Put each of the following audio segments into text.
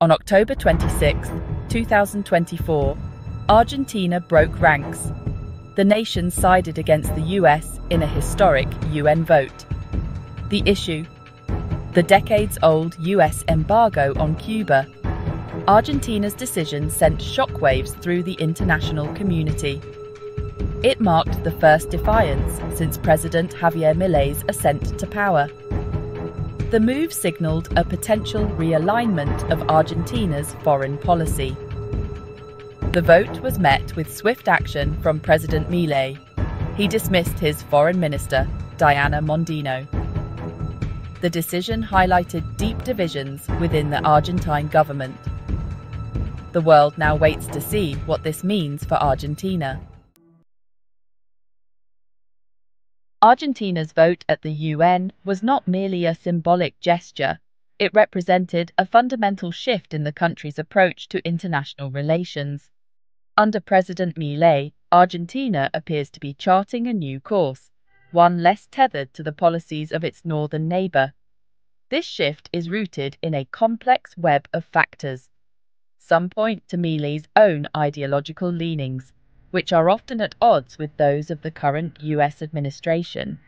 On October 26, 2024, Argentina broke ranks. The nation sided against the US in a historic UN vote. The issue the decades old US embargo on Cuba. Argentina's decision sent shockwaves through the international community. It marked the first defiance since President Javier Milei's ascent to power. The move signaled a potential realignment of Argentina's foreign policy. The vote was met with swift action from President Milei. He dismissed his foreign minister, Diana Mondino. The decision highlighted deep divisions within the Argentine government. The world now waits to see what this means for Argentina. Argentina's vote at the UN was not merely a symbolic gesture, it represented a fundamental shift in the country's approach to international relations. Under President Milei, Argentina appears to be charting a new course, one less tethered to the policies of its northern neighbour. This shift is rooted in a complex web of factors. Some point to Milei's own ideological leanings, which are often at odds with those of the current US administration.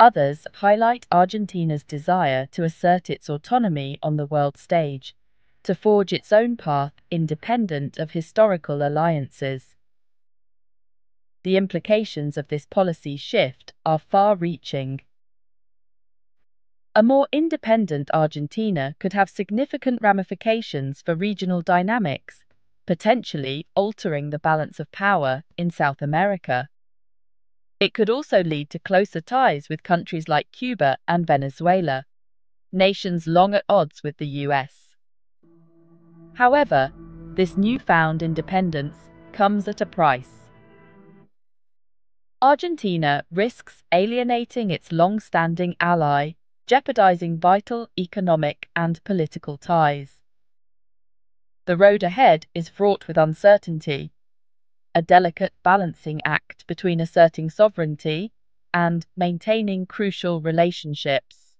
Others highlight Argentina's desire to assert its autonomy on the world stage, to forge its own path independent of historical alliances. The implications of this policy shift are far reaching. A more independent Argentina could have significant ramifications for regional dynamics potentially altering the balance of power in South America. It could also lead to closer ties with countries like Cuba and Venezuela, nations long at odds with the US. However, this newfound independence comes at a price. Argentina risks alienating its long standing ally, jeopardizing vital economic and political ties. The road ahead is fraught with uncertainty, a delicate balancing act between asserting sovereignty and maintaining crucial relationships.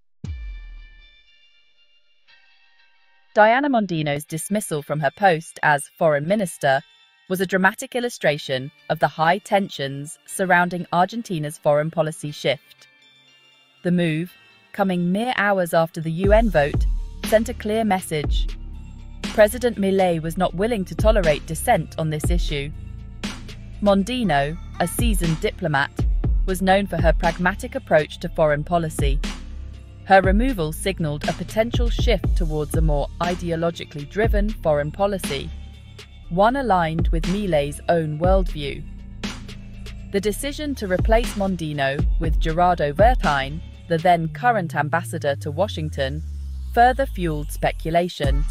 Diana Mondino's dismissal from her post as foreign minister was a dramatic illustration of the high tensions surrounding Argentina's foreign policy shift. The move, coming mere hours after the UN vote, sent a clear message President Milei was not willing to tolerate dissent on this issue. Mondino, a seasoned diplomat, was known for her pragmatic approach to foreign policy. Her removal signalled a potential shift towards a more ideologically driven foreign policy, one aligned with Milei's own worldview. The decision to replace Mondino with Gerardo Werthein, the then current ambassador to Washington, further fueled speculation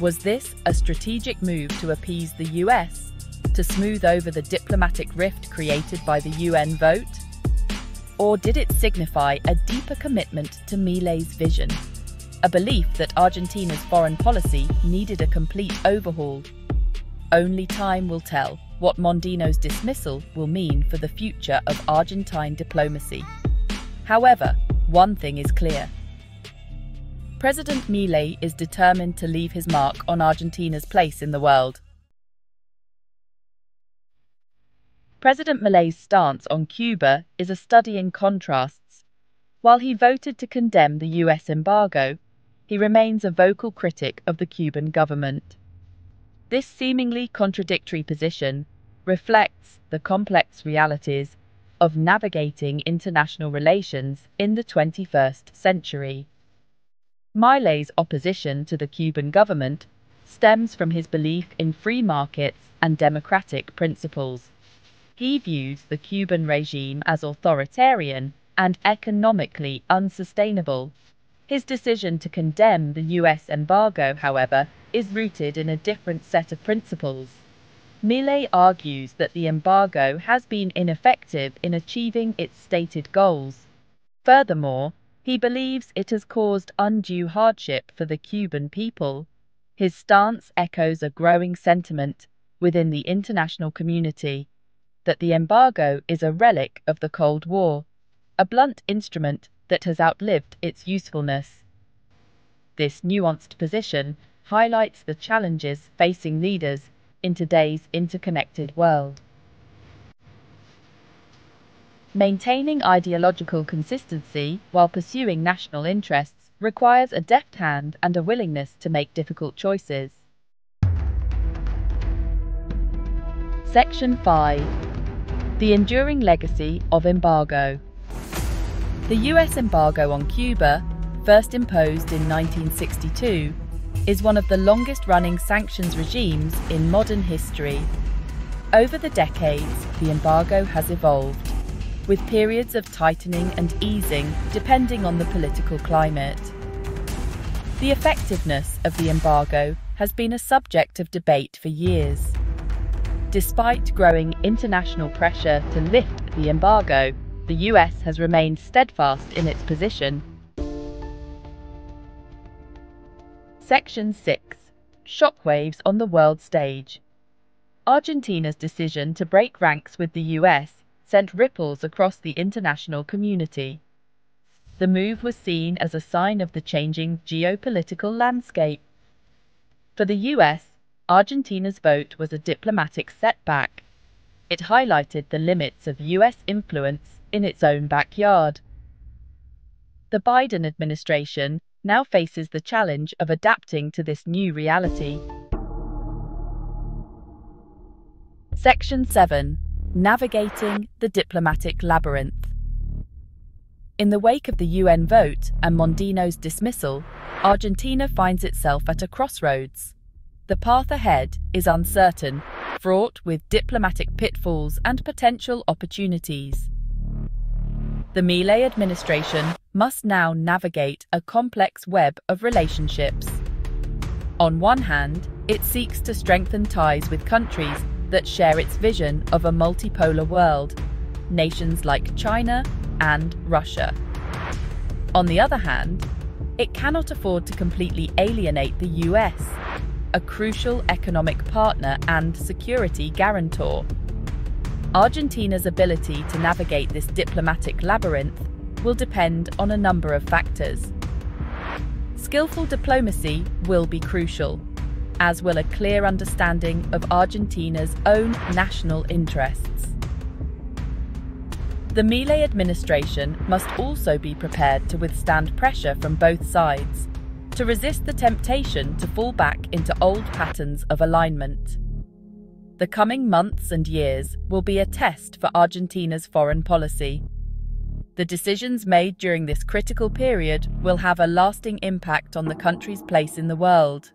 was this a strategic move to appease the US, to smooth over the diplomatic rift created by the UN vote? Or did it signify a deeper commitment to Milei's vision? A belief that Argentina's foreign policy needed a complete overhaul? Only time will tell what Mondino's dismissal will mean for the future of Argentine diplomacy. However, one thing is clear President Milei is determined to leave his mark on Argentina's place in the world. President Milei's stance on Cuba is a study in contrasts. While he voted to condemn the US embargo, he remains a vocal critic of the Cuban government. This seemingly contradictory position reflects the complex realities of navigating international relations in the 21st century. Milei's opposition to the Cuban government stems from his belief in free markets and democratic principles. He views the Cuban regime as authoritarian and economically unsustainable. His decision to condemn the US embargo, however, is rooted in a different set of principles. Milei argues that the embargo has been ineffective in achieving its stated goals. Furthermore, he believes it has caused undue hardship for the Cuban people. His stance echoes a growing sentiment within the international community that the embargo is a relic of the Cold War, a blunt instrument that has outlived its usefulness. This nuanced position highlights the challenges facing leaders in today's interconnected world. Maintaining ideological consistency while pursuing national interests requires a deft hand and a willingness to make difficult choices. Section 5 The Enduring Legacy of Embargo The US embargo on Cuba, first imposed in 1962, is one of the longest running sanctions regimes in modern history. Over the decades, the embargo has evolved with periods of tightening and easing depending on the political climate. The effectiveness of the embargo has been a subject of debate for years. Despite growing international pressure to lift the embargo, the US has remained steadfast in its position. Section 6 Shockwaves on the World Stage Argentina's decision to break ranks with the US sent ripples across the international community. The move was seen as a sign of the changing geopolitical landscape. For the US, Argentina's vote was a diplomatic setback. It highlighted the limits of US influence in its own backyard. The Biden administration now faces the challenge of adapting to this new reality. Section 7 Navigating the Diplomatic Labyrinth. In the wake of the UN vote and Mondino's dismissal, Argentina finds itself at a crossroads. The path ahead is uncertain, fraught with diplomatic pitfalls and potential opportunities. The Milei administration must now navigate a complex web of relationships. On one hand, it seeks to strengthen ties with countries that share its vision of a multipolar world, nations like China and Russia. On the other hand, it cannot afford to completely alienate the US, a crucial economic partner and security guarantor. Argentina's ability to navigate this diplomatic labyrinth will depend on a number of factors. Skillful diplomacy will be crucial as will a clear understanding of Argentina's own national interests. The Milei administration must also be prepared to withstand pressure from both sides, to resist the temptation to fall back into old patterns of alignment. The coming months and years will be a test for Argentina's foreign policy. The decisions made during this critical period will have a lasting impact on the country's place in the world.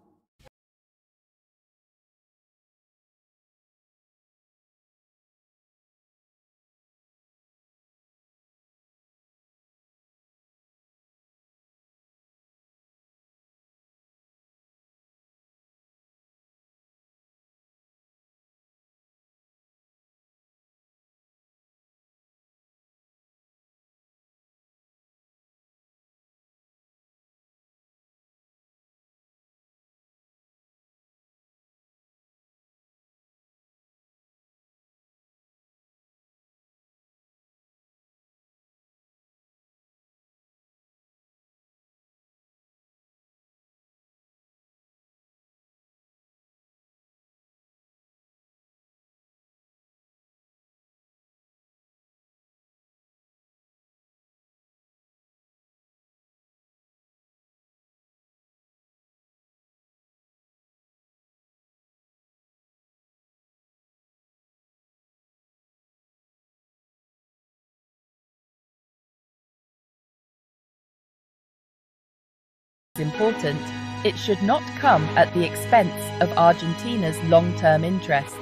Important, it should not come at the expense of Argentina's long-term interests.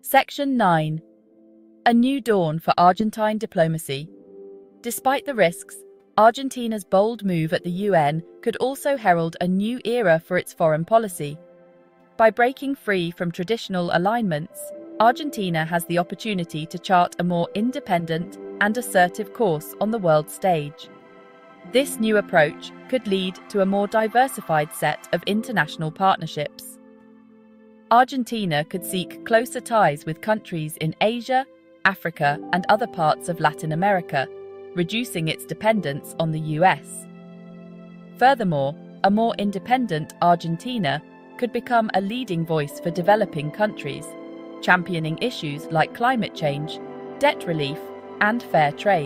Section 9 A New Dawn for Argentine Diplomacy Despite the risks, Argentina's bold move at the UN could also herald a new era for its foreign policy. By breaking free from traditional alignments, Argentina has the opportunity to chart a more independent and assertive course on the world stage. This new approach could lead to a more diversified set of international partnerships. Argentina could seek closer ties with countries in Asia, Africa, and other parts of Latin America, reducing its dependence on the US. Furthermore, a more independent Argentina could become a leading voice for developing countries, championing issues like climate change, debt relief, and fair trade.